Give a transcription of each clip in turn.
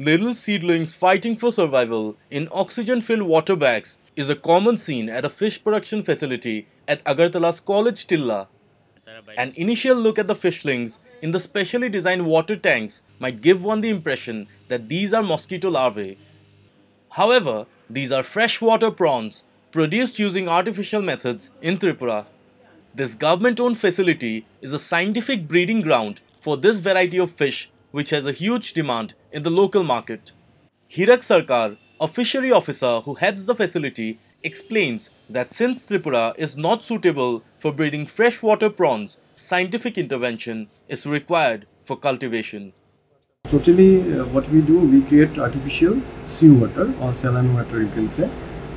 Little seedlings fighting for survival in oxygen-filled water bags is a common scene at a fish production facility at Agartala's College Tilla. An initial look at the fishlings in the specially designed water tanks might give one the impression that these are mosquito larvae. However, these are freshwater prawns produced using artificial methods in Tripura. This government-owned facility is a scientific breeding ground for this variety of fish which has a huge demand in the local market. Hirak Sarkar, a fishery officer who heads the facility, explains that since Tripura is not suitable for breeding freshwater prawns, scientific intervention is required for cultivation. Totally uh, what we do, we create artificial seawater or saline water you can say.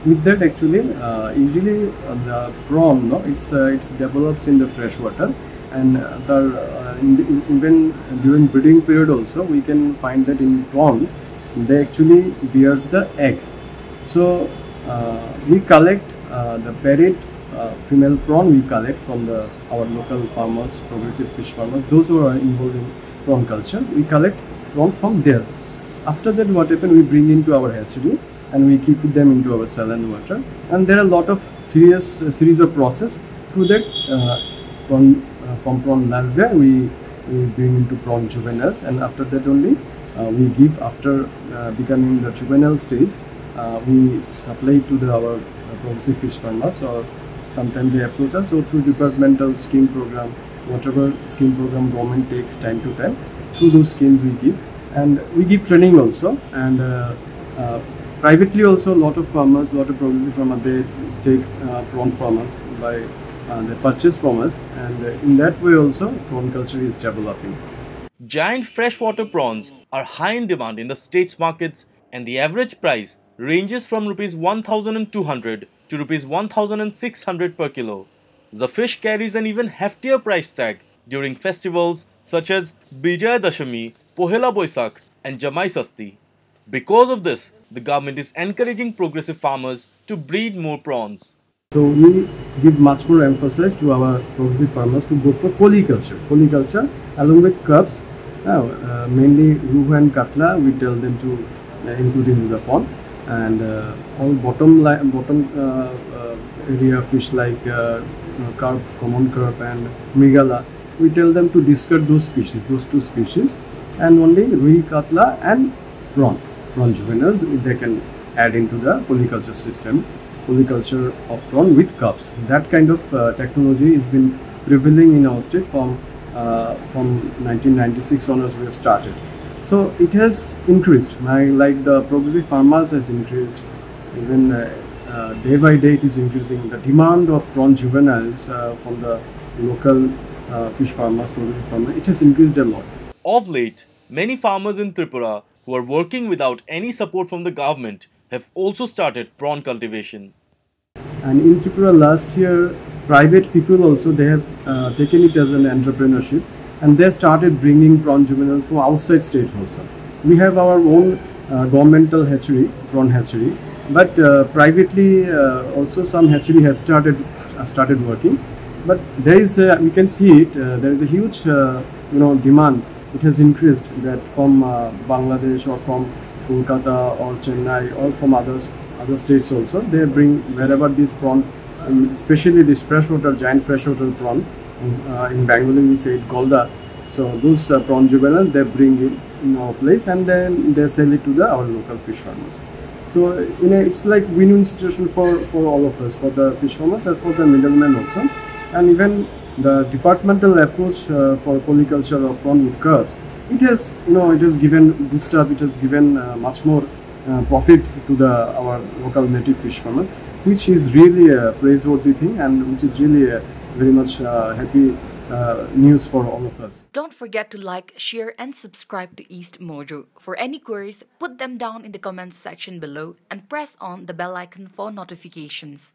With that actually, uh, usually uh, the prawn, no, it's, uh, it's develops in the freshwater and the, uh, in even during breeding period also we can find that in prawn they actually bears the egg. So uh, we collect uh, the parent uh, female prawn we collect from the our local farmers progressive fish farmers those who are involved in prawn culture we collect prawn from there. After that what happen we bring into our hatchery and we keep them into our saline water. And there are a lot of serious uh, series of process through that uh, prawn from prawn larvae we, we bring into prawn juveniles and after that only uh, we give after uh, becoming the juvenile stage we supply to the our progressive fish farmers or sometimes they approach us. So through departmental scheme program whatever scheme program government takes time to time through those schemes we give. And we give training also and uh, uh, privately also a lot of farmers lot of progressive farmers they take uh, prawn farmers by uh, they purchase from us and uh, in that way also prawn culture is developing. Giant freshwater prawns are high in demand in the state's markets and the average price ranges from rupees 1200 to rupees 1600 per kilo. The fish carries an even heftier price tag during festivals such as Bijaya Dashami, Pohela Boisak and Jamai Sasti. Because of this, the government is encouraging progressive farmers to breed more prawns. So we give much more emphasis to our progressive farmers to go for polyculture. Polyculture along with carps, uh, uh, mainly Ruhu and Katla, we tell them to uh, include in the pond. And uh, all bottom bottom uh, uh, area fish like carp, common carp and mrigala, we tell them to discard those species, those two species, and only Ruhi Katla and prawn, prawn juveniles, they can add into the polyculture system polyculture of prawn with carps. That kind of uh, technology has been prevailing in our state from uh, from 1996 onwards we have started. So it has increased. My, like the progressive farmers has increased. Even uh, uh day by day it is increasing. The demand of prawn juveniles uh, from the local uh, fish farmers, progressive farmers, it has increased a lot. Of late, many farmers in Tripura who are working without any support from the government have also started prawn cultivation. And in Tripura last year, private people also, they have uh, taken it as an entrepreneurship and they started bringing prawn juveniles from outside state also. We have our own uh, governmental hatchery, prawn hatchery, but uh, privately uh, also some hatchery has started uh, started working. But there is, we can see it, uh, there is a huge, you know, demand. It has increased that from Bangladesh or from Kolkata or Chennai or from others other states also. They bring wherever this prawn, um, especially this freshwater, giant freshwater prawn. Uh, in Bengali we say it golda. So those uh, prawn juvenile they bring it in our place and then they sell it to the our local fish farmers. So you know it's like win-win situation for for all of us, for the fish farmers as for the middlemen also, and even the departmental approach uh, for polyculture of prawn with carps it has you know it has given boost up it has given uh, much more uh, profit to the our local native fish farmers which is really a praiseworthy thing and which is really a very much uh, happy uh, news for all of us. Don't forget to like, share, and subscribe to East Mojo. For any queries, put them down in the comments section below and press on the bell icon for notifications.